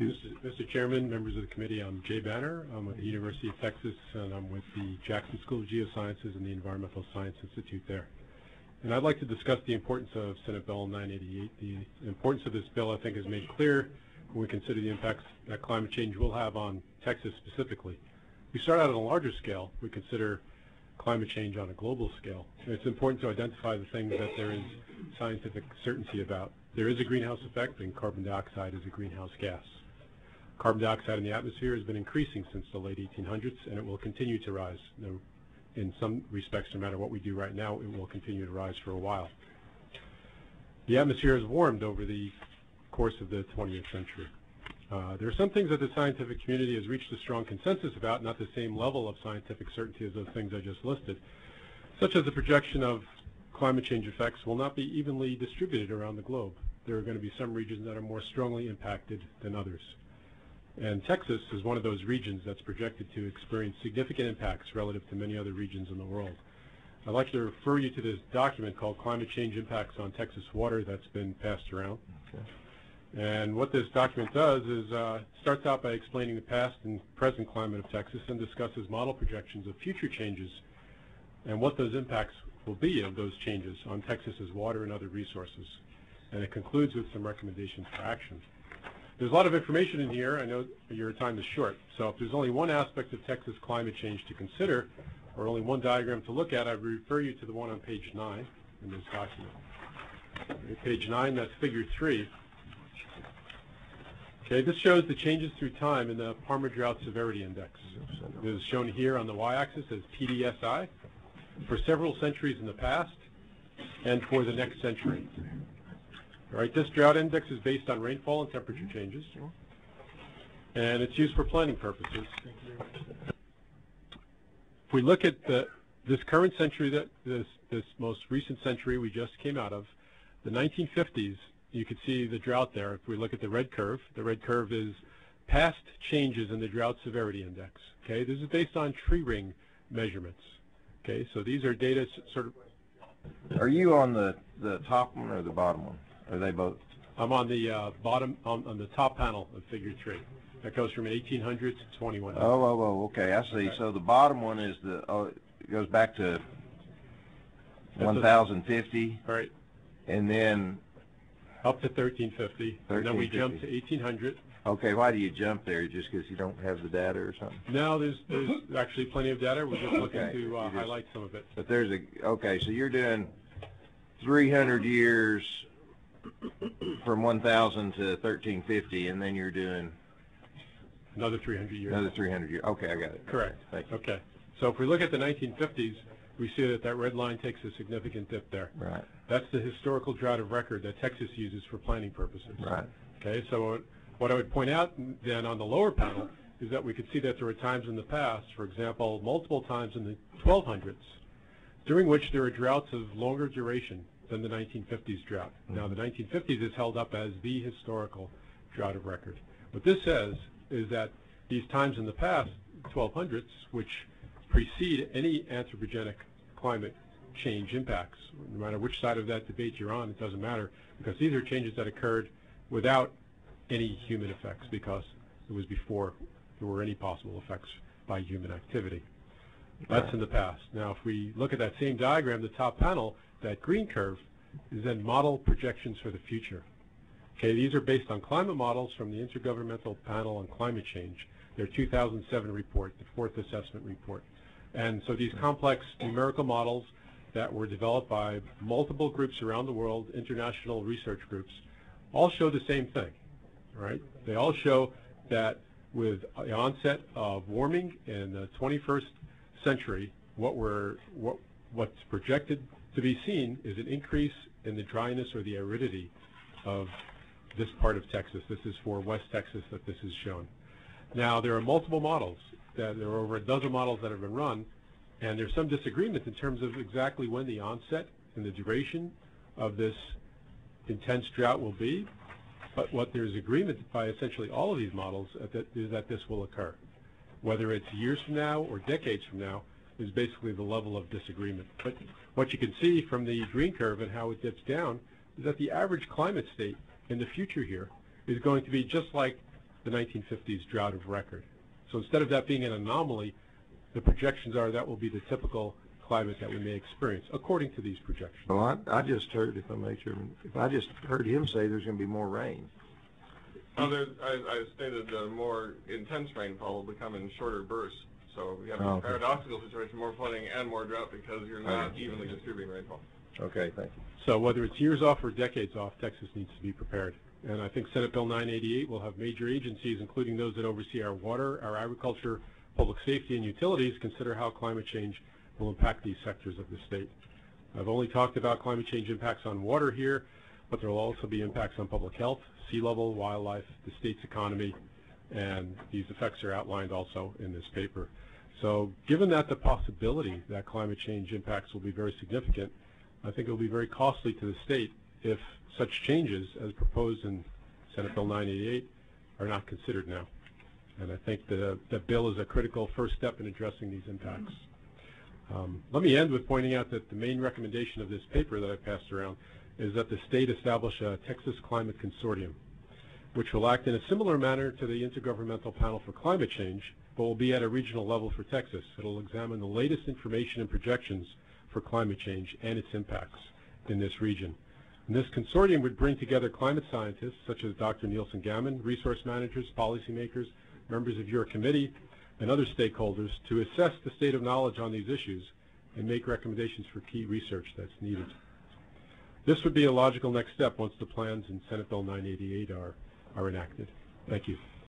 Mr. Chairman, members of the committee, I'm Jay Banner. I'm with the University of Texas, and I'm with the Jackson School of Geosciences and the Environmental Science Institute there. And I'd like to discuss the importance of Senate Bill 988. The importance of this bill, I think, is made clear when we consider the impacts that climate change will have on Texas specifically. We start out on a larger scale. We consider climate change on a global scale. And it's important to identify the things that there is scientific certainty about. There is a greenhouse effect, and carbon dioxide is a greenhouse gas. Carbon dioxide in the atmosphere has been increasing since the late 1800s, and it will continue to rise. In some respects, no matter what we do right now, it will continue to rise for a while. The atmosphere has warmed over the course of the 20th century. Uh, there are some things that the scientific community has reached a strong consensus about, not the same level of scientific certainty as those things I just listed, such as the projection of climate change effects will not be evenly distributed around the globe. There are going to be some regions that are more strongly impacted than others. And Texas is one of those regions that's projected to experience significant impacts relative to many other regions in the world. I'd like to refer you to this document called Climate Change Impacts on Texas Water that's been passed around. Okay. And what this document does is uh, starts out by explaining the past and present climate of Texas and discusses model projections of future changes and what those impacts will be of those changes on Texas's water and other resources. And it concludes with some recommendations for action. There's a lot of information in here. I know your time is short. So if there's only one aspect of Texas climate change to consider, or only one diagram to look at, I refer you to the one on page 9 in this document. Page 9, that's figure 3. Okay, this shows the changes through time in the Palmer Drought Severity Index. It is shown here on the y-axis as PDSI for several centuries in the past and for the next century. All right, this drought index is based on rainfall and temperature mm-hmm. changes, and it's used for planning purposes. If we look at the, this current century, that this, this most recent century we just came out of, the 1950s, you can see the drought there. If we look at the red curve, the red curve is past changes in the drought severity index. Okay, this is based on tree ring measurements. Okay, so these are data sort of. Are you on the the top one or the bottom one? Are they both? I'm on the uh, bottom, on, on, the top panel of figure three. That goes from 1800 to 2100. Oh, oh, oh, okay, I see. So the bottom one is the, oh, it goes back to 1050. Right. And then up to 1350, 1350. and then we jump to 1800. Okay, why do you jump there? Just because you don't have the data or something? No, there's there's actually plenty of data. We're just looking okay. to uh, just, highlight some of it. But there's a okay, so you're doing 300 years from 1000 to 1350, and then you're doing another 300 years. Another 300 years. Okay, I got it. Correct. Thank you. Okay. So if we look at the 1950s, we see that that red line takes a significant dip there. Right. That's the historical drought of record that Texas uses for planning purposes. Right. Okay, so what I would point out then on the lower panel is that we could see that there were times in the past, for example, multiple times in the 1200s, during which there were droughts of longer duration than the 1950s drought. Mm -hmm. Now, the 1950s is held up as the historical drought of record. What this says is that these times in the past, 1200s, which precede any anthropogenic climate change impacts. No matter which side of that debate you're on, it doesn't matter because these are changes that occurred without any human effects because it was before there were any possible effects by human activity. That's in the past. Now, if we look at that same diagram, the top panel, that green curve, is then model projections for the future. Okay, these are based on climate models from the Intergovernmental Panel on Climate Change, their 2007 report, the fourth assessment report. And so these complex numerical models that were developed by multiple groups around the world, international research groups, all show the same thing, right? They all show that with the onset of warming in the 21st century, what we're, what, what's projected to be seen is an increase in the dryness or the aridity of this part of Texas. This is for West Texas that this is shown. Now, there are multiple models that there are over a dozen models that have been run, and there's some disagreement in terms of exactly when the onset and the duration of this intense drought will be. But what there's agreement by essentially all of these models is that this will occur. Whether it's years from now or decades from now is basically the level of disagreement. But what you can see from the green curve and how it dips down is that the average climate state in the future here is going to be just like the 1950s drought of record. So instead of that being an anomaly, the projections are that will be the typical climate that we may experience, according to these projections. Well, I, I just heard, if I may, Chairman, if I just heard him say there's gonna be more rain. Oh, there, I, I stated uh, more intense rainfall will become in shorter bursts. So we have Oh, a okay. paradoxical situation, more flooding and more drought because you're not evenly distributing rainfall. Okay, thank you. So whether it's years off or decades off, Texas needs to be prepared. And I think Senate Bill 988 will have major agencies, including those that oversee our water, our agriculture, public safety, and utilities, consider how climate change will impact these sectors of the state. I've only talked about climate change impacts on water here, but there will also be impacts on public health, sea level, wildlife, the state's economy, and these effects are outlined also in this paper. So given that the possibility that climate change impacts will be very significant, I think it will be very costly to the state if such changes as proposed in Senate Bill 988 are not considered now. And I think the, the bill is a critical first step in addressing these impacts. Um, let me end with pointing out that the main recommendation of this paper that I passed around is that the state establish a Texas Climate Consortium, which will act in a similar manner to the Intergovernmental Panel for Climate Change, but will be at a regional level for Texas. It'll examine the latest information and projections for climate change and its impacts in this region. And this consortium would bring together climate scientists such as Dr. Nielsen Gammon, resource managers, policymakers, members of your committee, and other stakeholders to assess the state of knowledge on these issues and make recommendations for key research that's needed. This would be a logical next step once the plans in Senate Bill 988 are, are enacted. Thank you.